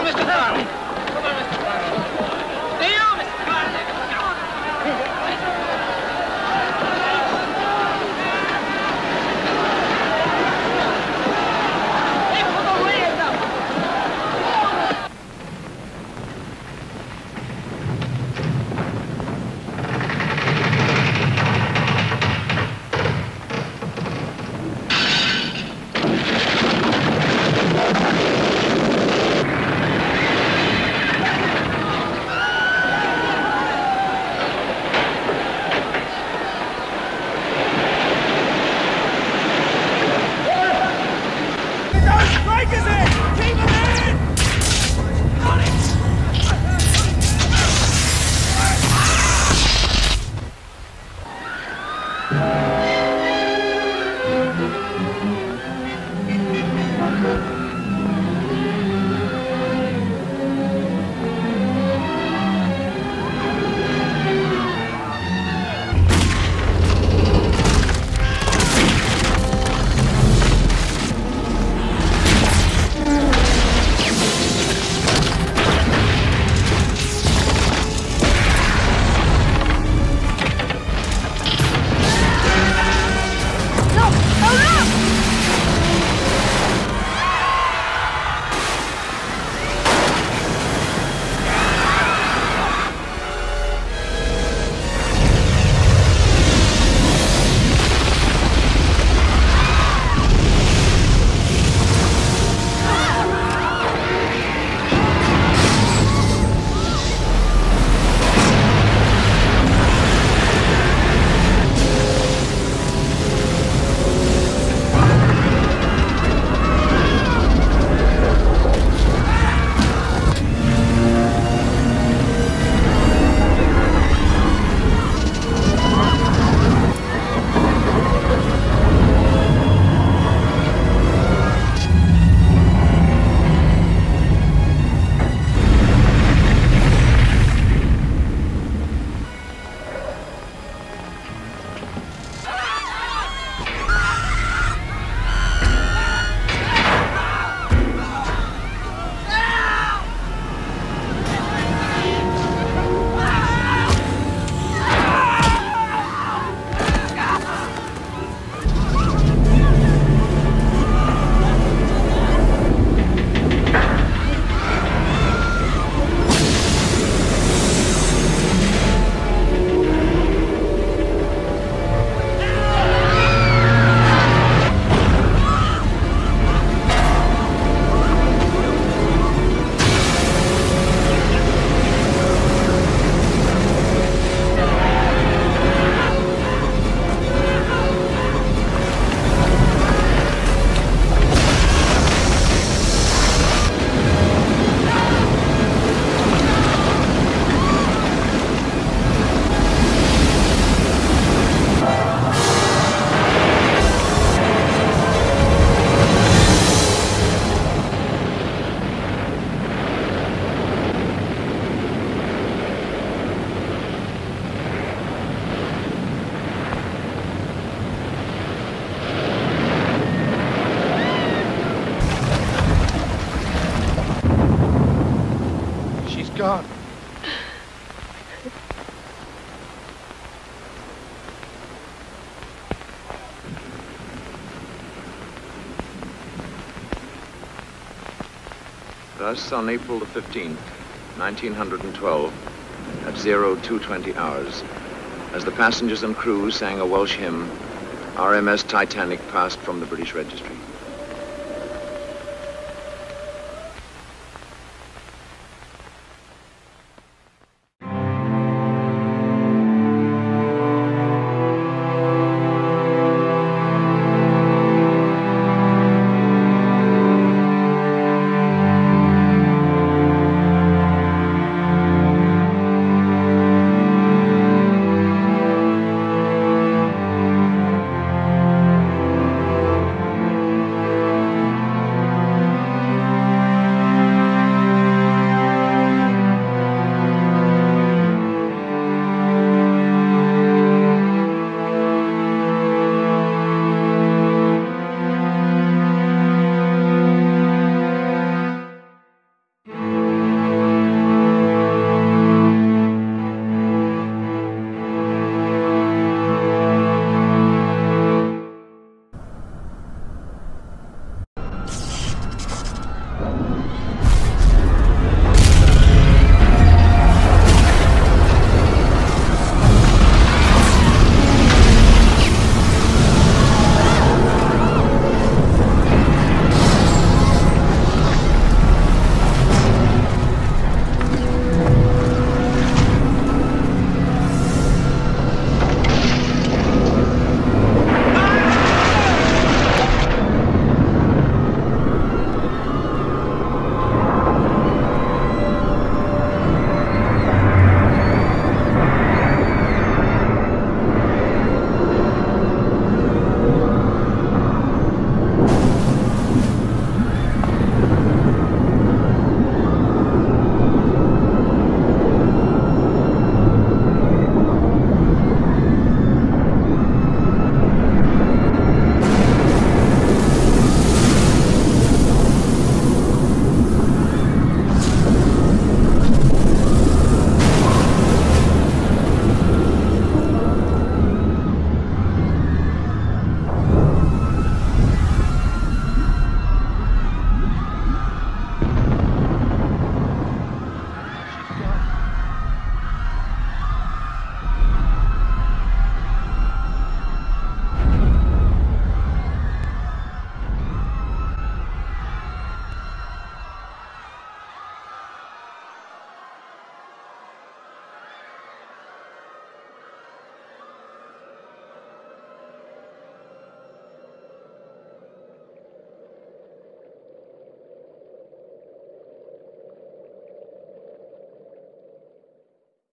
Mr. Hill! Thank. Thus, on April the 15th, 1912, at 0220 hours, as the passengers and crew sang a Welsh hymn, RMS Titanic passed from the British registry.